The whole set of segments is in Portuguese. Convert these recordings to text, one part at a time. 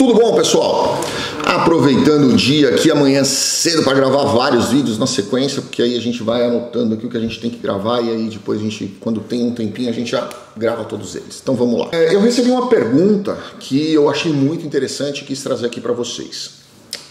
Tudo bom, pessoal? Aproveitando o dia aqui amanhã cedo para gravar vários vídeos na sequência, porque aí a gente vai anotando aqui o que a gente tem que gravar e aí depois a gente, quando tem um tempinho, a gente já grava todos eles. Então vamos lá. É, eu recebi uma pergunta que eu achei muito interessante e quis trazer aqui para vocês.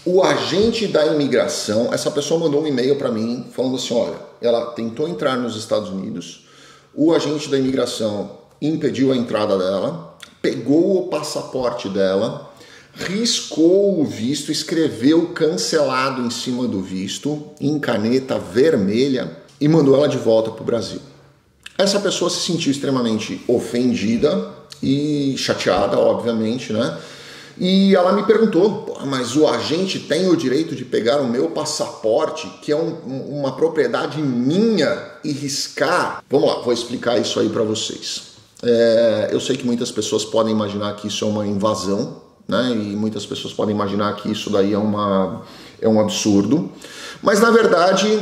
O agente da imigração, essa pessoa mandou um e-mail para mim falando assim: olha, ela tentou entrar nos Estados Unidos, o agente da imigração impediu a entrada dela, pegou o passaporte dela riscou o visto, escreveu cancelado em cima do visto, em caneta vermelha, e mandou ela de volta para o Brasil. Essa pessoa se sentiu extremamente ofendida e chateada, obviamente, né? E ela me perguntou, mas o agente tem o direito de pegar o meu passaporte, que é um, uma propriedade minha, e riscar? Vamos lá, vou explicar isso aí para vocês. É, eu sei que muitas pessoas podem imaginar que isso é uma invasão, né? E muitas pessoas podem imaginar que isso daí é, uma, é um absurdo. Mas na verdade,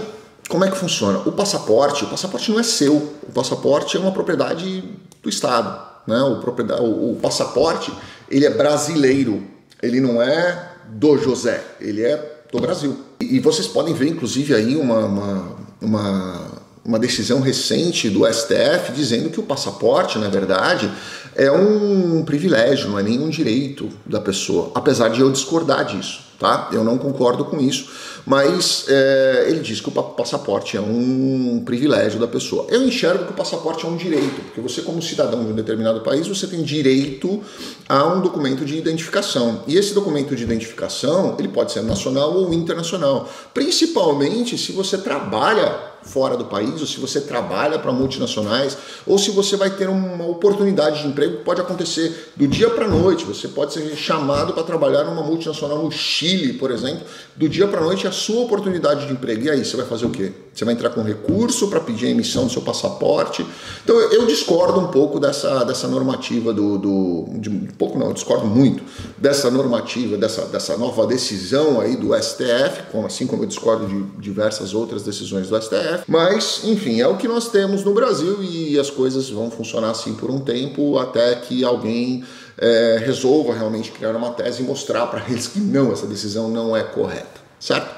como é que funciona? O passaporte, o passaporte não é seu, o passaporte é uma propriedade do Estado. Né? O, propriedade, o, o passaporte ele é brasileiro, ele não é do José, ele é do Brasil. E, e vocês podem ver, inclusive, aí uma, uma, uma, uma decisão recente do STF dizendo que o passaporte, na verdade, é um privilégio, não é nenhum direito da pessoa, apesar de eu discordar disso, tá? Eu não concordo com isso, mas é, ele diz que o passaporte é um privilégio da pessoa. Eu enxergo que o passaporte é um direito, porque você, como cidadão de um determinado país, você tem direito a um documento de identificação. E esse documento de identificação, ele pode ser nacional ou internacional, principalmente se você trabalha fora do país, ou se você trabalha para multinacionais, ou se você vai ter uma oportunidade de emprego, pode acontecer do dia para a noite. Você pode ser chamado para trabalhar numa multinacional no Chile, por exemplo. Do dia para a noite é a sua oportunidade de emprego. E aí, você vai fazer o quê? Você vai entrar com recurso para pedir a emissão do seu passaporte. Então, eu discordo um pouco dessa, dessa normativa do. do de, pouco não, eu discordo muito dessa normativa, dessa, dessa nova decisão aí do STF, assim como eu discordo de diversas outras decisões do STF. Mas, enfim, é o que nós temos no Brasil e as coisas vão funcionar assim por um tempo até que alguém é, resolva realmente criar uma tese e mostrar para eles que não, essa decisão não é correta, certo?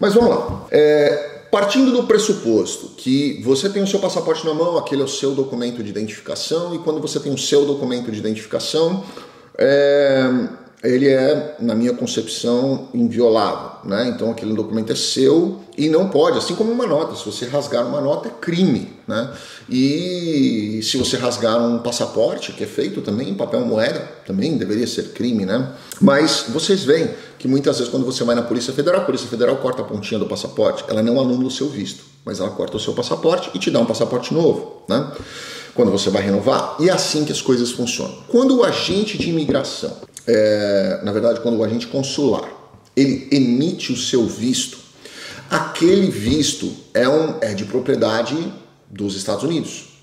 Mas vamos lá. É, partindo do pressuposto que você tem o seu passaporte na mão, aquele é o seu documento de identificação, e quando você tem o seu documento de identificação, é, ele é, na minha concepção, inviolável. Né? Então aquele documento é seu e não pode, assim como uma nota. Se você rasgar uma nota, é crime. Né? E se você rasgar um passaporte, que é feito também em papel moeda, também deveria ser crime. Né? Mas vocês veem que muitas vezes quando você vai na Polícia Federal, a Polícia Federal corta a pontinha do passaporte, ela não anula o seu visto, mas ela corta o seu passaporte e te dá um passaporte novo. Né? Quando você vai renovar, e é assim que as coisas funcionam. Quando o agente de imigração é, na verdade, quando o agente consular ele emite o seu visto, aquele visto é, um, é de propriedade dos Estados Unidos.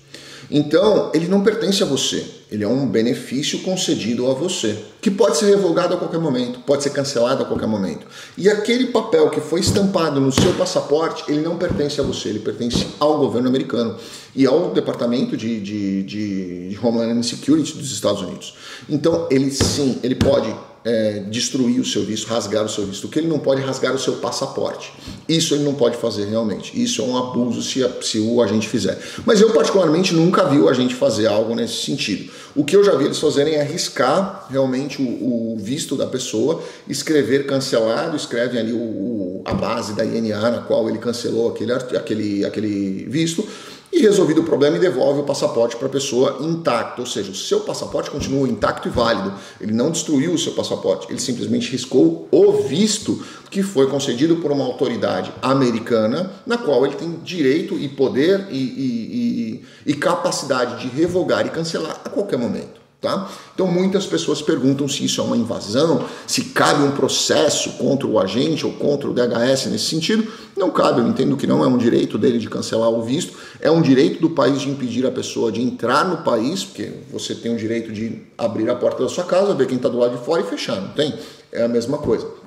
Então, ele não pertence a você, ele é um benefício concedido a você, que pode ser revogado a qualquer momento, pode ser cancelado a qualquer momento. E aquele papel que foi estampado no seu passaporte, ele não pertence a você, ele pertence ao governo americano e ao Departamento de, de, de, de Homeland Security dos Estados Unidos. Então, ele sim, ele pode é, destruir o seu visto, rasgar o seu visto. O que ele não pode rasgar o seu passaporte. Isso ele não pode fazer realmente. Isso é um abuso se, se o agente fizer. Mas eu, particularmente, nunca vi o agente fazer algo nesse sentido. O que eu já vi eles fazerem é arriscar realmente o, o visto da pessoa, escrever cancelado, escrevem ali o, o, a base da INA na qual ele cancelou aquele, aquele, aquele visto e resolvido o problema e devolve o passaporte para a pessoa intacto, ou seja, o seu passaporte continua intacto e válido. Ele não destruiu o seu passaporte, ele simplesmente riscou o visto que foi concedido por uma autoridade americana, na qual ele tem direito e poder e, e, e, e capacidade de revogar e cancelar a qualquer momento. Tá? Então muitas pessoas perguntam se isso é uma invasão, se cabe um processo contra o agente ou contra o DHS nesse sentido. Não cabe, eu entendo que não é um direito dele de cancelar o visto, é um direito do país de impedir a pessoa de entrar no país, porque você tem o direito de abrir a porta da sua casa, ver quem está do lado de fora e fechar, não tem? É a mesma coisa.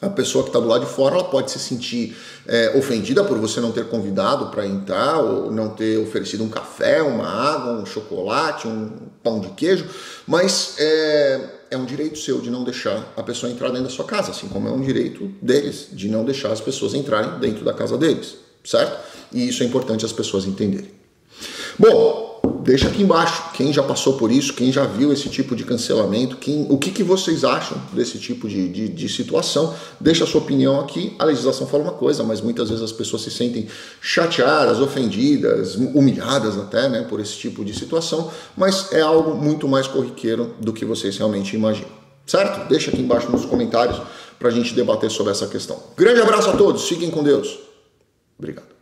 A pessoa que está do lado de fora ela pode se sentir é, ofendida por você não ter convidado para entrar ou não ter oferecido um café, uma água, um chocolate, um pão de queijo, mas é, é um direito seu de não deixar a pessoa entrar dentro da sua casa, assim como é um direito deles de não deixar as pessoas entrarem dentro da casa deles, certo? E isso é importante as pessoas entenderem. Bom, deixa aqui embaixo quem já passou por isso, quem já viu esse tipo de cancelamento, quem, o que, que vocês acham desse tipo de, de, de, situação. Deixa a sua opinião aqui. A legislação fala uma coisa, mas muitas vezes as pessoas se sentem chateadas, ofendidas, humilhadas até né, por esse tipo de situação, mas é algo muito mais corriqueiro do que vocês realmente imaginam. Certo? Deixa aqui embaixo nos comentários para a gente debater sobre essa questão. Grande abraço a todos, fiquem com Deus. Obrigado.